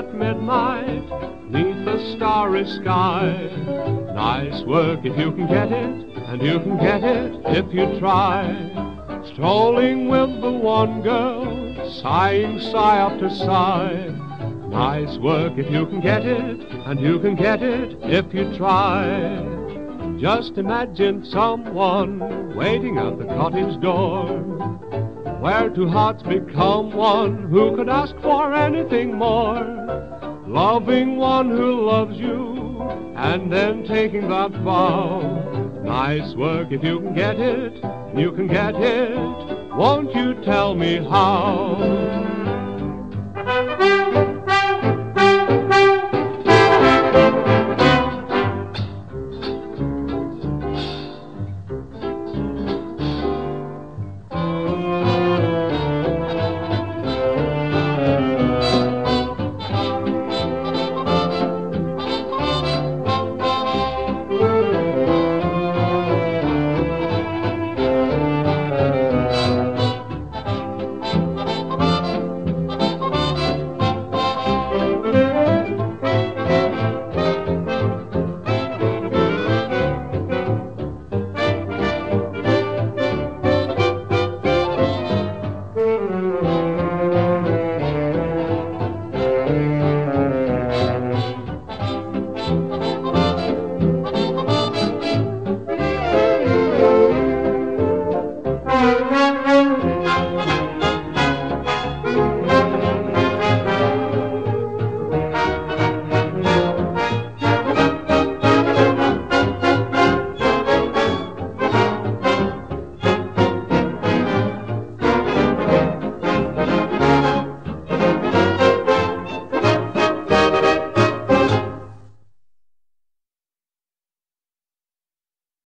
at midnight, neath the starry sky. Nice work if you can get it, and you can get it if you try. Strolling with the one girl, sighing sigh after sigh. Nice work if you can get it, and you can get it if you try. Just imagine someone waiting at the cottage door where two hearts become one. Who could ask for anything more? Loving one who loves you, and then taking that vow. Nice work if you can get it, you can get it. Won't you tell me how?